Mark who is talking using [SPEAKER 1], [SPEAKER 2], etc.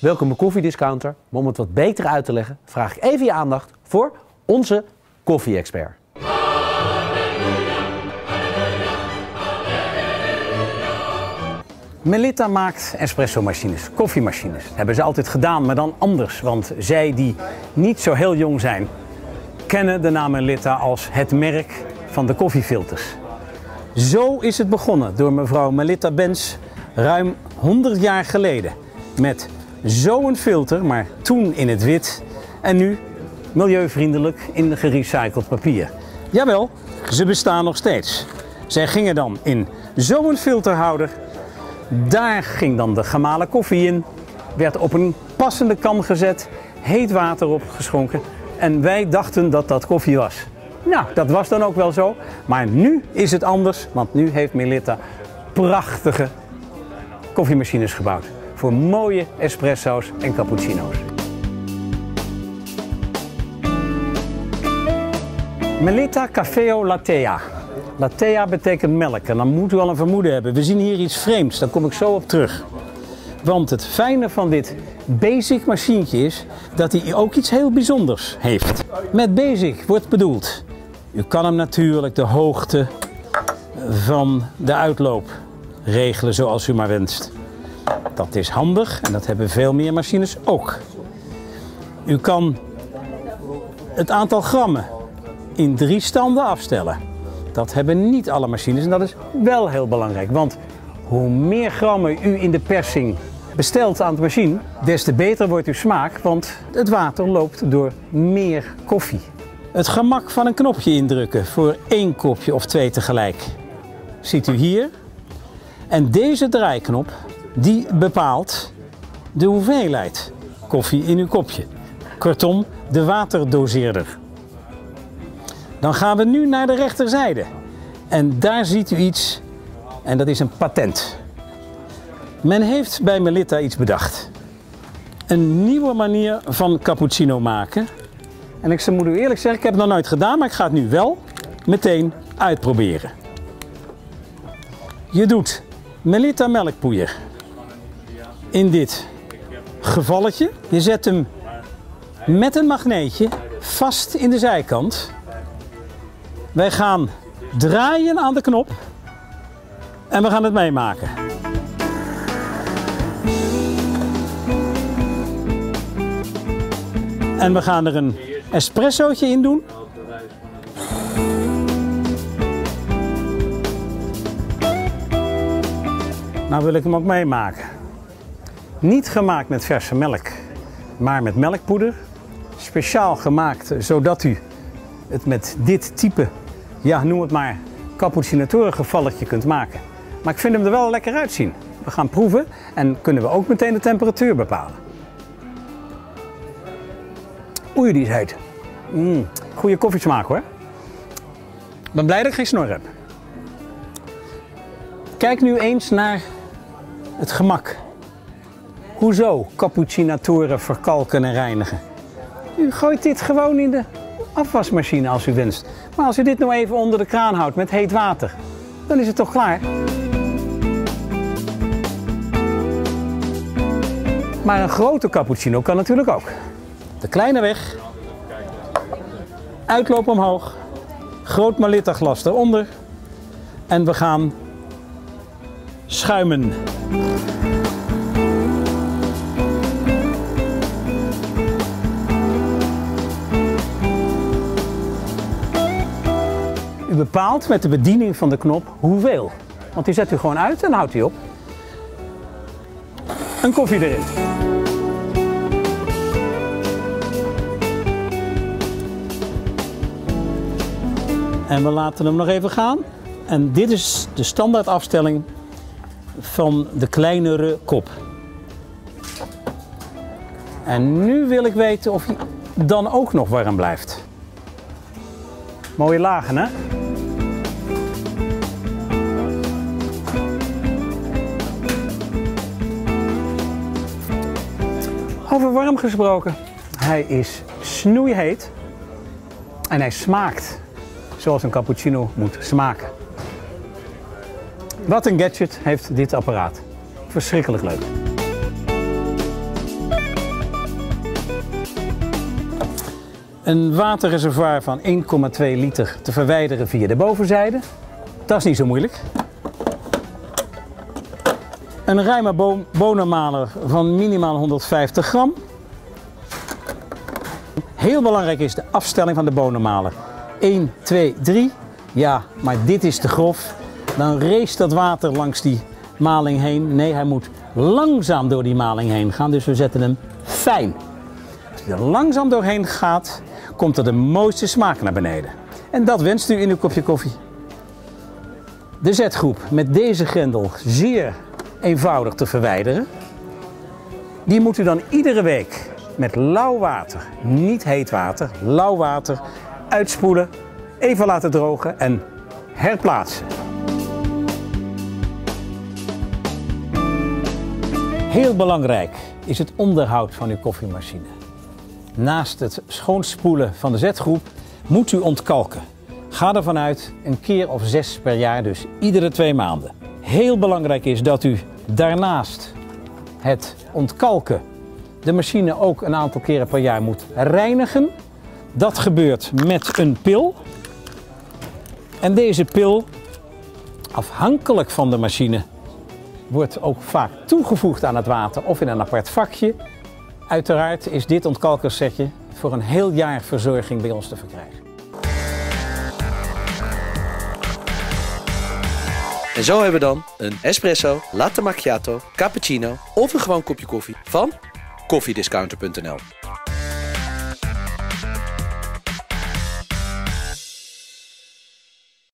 [SPEAKER 1] Welkom bij Koffiediscounter. Maar om het wat beter uit te leggen, vraag ik even je aandacht voor onze koffie-expert.
[SPEAKER 2] Melitta maakt espresso-machines, koffiemachines. Hebben ze altijd gedaan, maar dan anders. Want zij die niet zo heel jong zijn, kennen de naam Melitta als het merk van de koffiefilters. Zo is het begonnen door mevrouw Melitta Benz ruim 100 jaar geleden. Met zo'n filter, maar toen in het wit en nu milieuvriendelijk in gerecycled papier. Jawel, ze bestaan nog steeds. Zij gingen dan in zo'n filterhouder. Daar ging dan de gemalen koffie in, werd op een passende kam gezet, heet water opgeschonken en wij dachten dat dat koffie was. Nou, dat was dan ook wel zo, maar nu is het anders, want nu heeft Melitta prachtige koffiemachines gebouwd voor mooie espresso's en cappuccino's. Melitta Cafeo Lattea. Lattea betekent melk en dan moet u al een vermoeden hebben. We zien hier iets vreemds, daar kom ik zo op terug. Want het fijne van dit basic machientje is dat hij ook iets heel bijzonders heeft. Met basic wordt bedoeld. U kan hem natuurlijk de hoogte van de uitloop regelen zoals u maar wenst. Dat is handig en dat hebben veel meer machines ook. U kan het aantal grammen in drie standen afstellen. Dat hebben niet alle machines en dat is wel heel belangrijk. Want hoe meer grammen u in de persing bestelt aan de machine, des te beter wordt uw smaak, want het water loopt door meer koffie. Het gemak van een knopje indrukken voor één kopje of twee tegelijk. Ziet u hier. En deze draaiknop die bepaalt de hoeveelheid koffie in uw kopje. Kortom, de waterdoseerder. Dan gaan we nu naar de rechterzijde. En daar ziet u iets, en dat is een patent. Men heeft bij Melitta iets bedacht. Een nieuwe manier van cappuccino maken. En ik moet u eerlijk zeggen, ik heb het nog nooit gedaan, maar ik ga het nu wel meteen uitproberen. Je doet Melitta melkpoeier in dit gevalletje. Je zet hem met een magneetje vast in de zijkant. Wij gaan draaien aan de knop en we gaan het meemaken. En we gaan er een espressootje in doen. Nou wil ik hem ook meemaken. Niet gemaakt met verse melk, maar met melkpoeder. Speciaal gemaakt zodat u het met dit type, ja noem het maar, cappucinatoren gevalletje kunt maken. Maar ik vind hem er wel lekker uitzien. We gaan proeven en kunnen we ook meteen de temperatuur bepalen. Oei, die is heet. Mm, goede koffiesmaak hoor. Ik ben blij dat ik geen snor heb. Kijk nu eens naar het gemak. Hoezo cappucinatoren verkalken en reinigen? U gooit dit gewoon in de afwasmachine als u wenst. Maar als u dit nou even onder de kraan houdt met heet water, dan is het toch klaar? Maar een grote cappuccino kan natuurlijk ook. De kleine weg, uitloop omhoog, groot Melitta glas eronder en we gaan schuimen. Bepaalt met de bediening van de knop hoeveel. Want die zet u gewoon uit en houdt u op. Een koffie erin. En we laten hem nog even gaan. En dit is de standaard afstelling van de kleinere kop. En nu wil ik weten of hij dan ook nog warm blijft. Mooie lagen, hè? Over warm gesproken. Hij is snoeiheet en hij smaakt zoals een cappuccino moet smaken. Wat een gadget heeft dit apparaat. Verschrikkelijk leuk. Een waterreservoir van 1,2 liter te verwijderen via de bovenzijde. Dat is niet zo moeilijk. Een bo bonenmaler van minimaal 150 gram. Heel belangrijk is de afstelling van de bonenmaler. 1, 2, 3. Ja, maar dit is te grof. Dan race dat water langs die maling heen. Nee, hij moet langzaam door die maling heen gaan. Dus we zetten hem fijn. Als hij er langzaam doorheen gaat, komt er de mooiste smaak naar beneden. En dat wenst u in uw kopje koffie. De zetgroep met deze grendel zeer eenvoudig te verwijderen. Die moet u dan iedere week met lauw water, niet heet water, lauw water, uitspoelen, even laten drogen en herplaatsen. Heel belangrijk is het onderhoud van uw koffiemachine. Naast het schoonspoelen van de zetgroep moet u ontkalken. Ga ervan uit een keer of zes per jaar, dus iedere twee maanden. Heel belangrijk is dat u daarnaast het ontkalken de machine ook een aantal keren per jaar moet reinigen. Dat gebeurt met een pil. En deze pil, afhankelijk van de machine, wordt ook vaak toegevoegd aan het water of in een apart vakje. Uiteraard is dit ontkalkersetje voor een heel jaar verzorging bij ons te verkrijgen.
[SPEAKER 1] En zo hebben we dan een espresso, latte macchiato, cappuccino of een gewoon kopje koffie van koffiediscounter.nl.